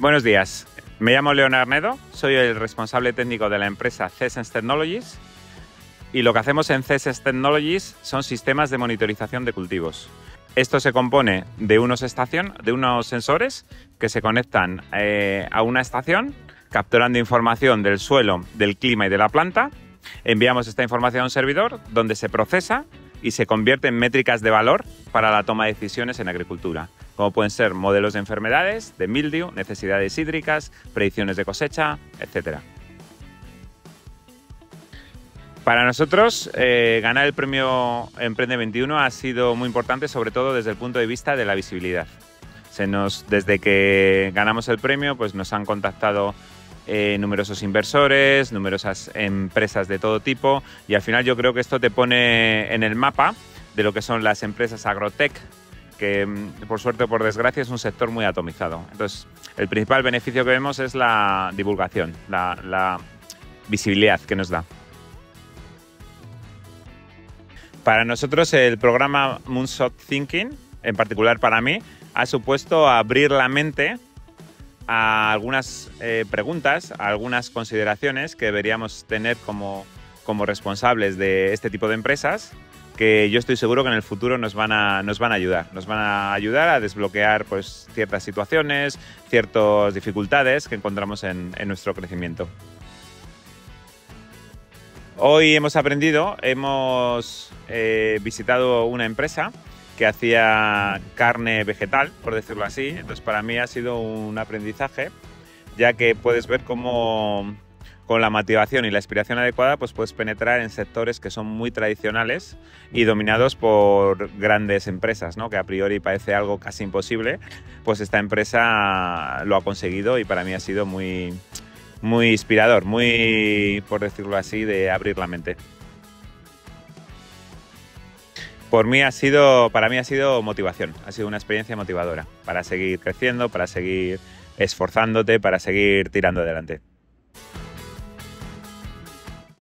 Buenos días, me llamo Leonardo Arnedo, soy el responsable técnico de la empresa CESENS Technologies y lo que hacemos en CESENS Technologies son sistemas de monitorización de cultivos. Esto se compone de unos, estación, de unos sensores que se conectan eh, a una estación capturando información del suelo, del clima y de la planta. Enviamos esta información a un servidor donde se procesa y se convierte en métricas de valor para la toma de decisiones en agricultura como pueden ser modelos de enfermedades, de mildew, necesidades hídricas, predicciones de cosecha, etc. Para nosotros, eh, ganar el premio Emprende 21 ha sido muy importante, sobre todo desde el punto de vista de la visibilidad. Desde que ganamos el premio, pues nos han contactado eh, numerosos inversores, numerosas empresas de todo tipo y al final yo creo que esto te pone en el mapa de lo que son las empresas agrotech que mm, por suerte o por desgracia es un sector muy atomizado. Entonces, el principal beneficio que vemos es la divulgación, la, visibilidad que nos da. Para nosotros el programa Moonshot Thinking, en particular para mí, ha supuesto abrir la mente a algunas eh, preguntas, a algunas consideraciones que deberíamos tener como, como responsables de este tipo de empresas que yo estoy seguro que en el futuro nos van a, nos van a ayudar. Nos van a ayudar a desbloquear pues, ciertas situaciones, ciertas dificultades que encontramos en, nuestro crecimiento. Hoy hemos aprendido, hemos eh, visitado una empresa que hacía carne vegetal, por decirlo así. Entonces para mí ha sido un aprendizaje, ya que puedes ver cómo con la motivación y la inspiración adecuada, pues puedes penetrar en sectores que son muy tradicionales y dominados por grandes empresas, ¿no? que a priori parece algo casi imposible, pues esta empresa lo ha conseguido y para mí ha sido muy, muy inspirador, muy, por decirlo así, de abrir la mente. Por mí ha sido, para mí ha sido motivación, ha sido una experiencia motivadora para seguir creciendo, para seguir esforzándote, para seguir tirando adelante.